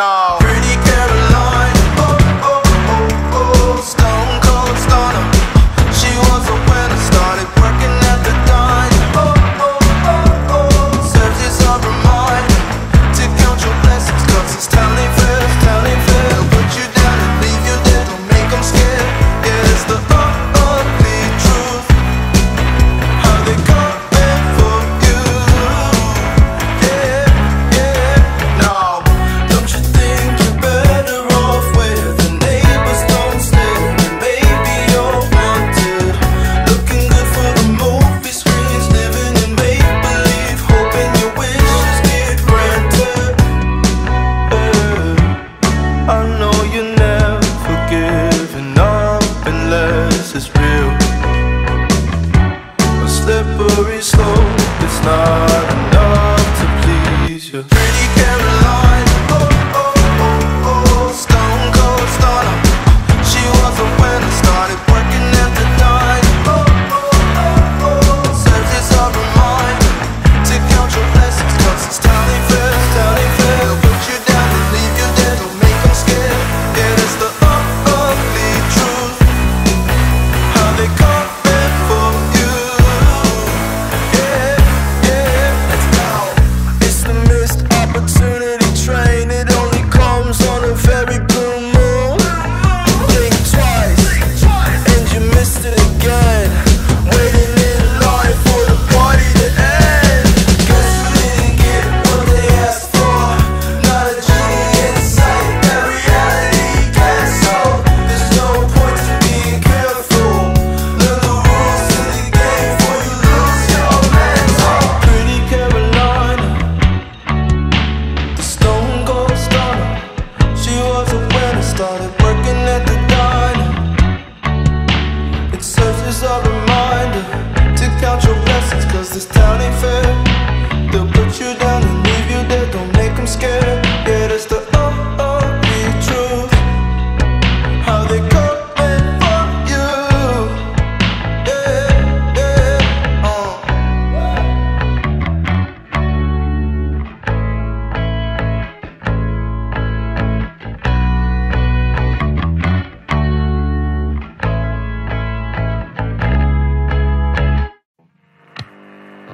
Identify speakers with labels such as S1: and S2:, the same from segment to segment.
S1: না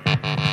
S2: Thank you.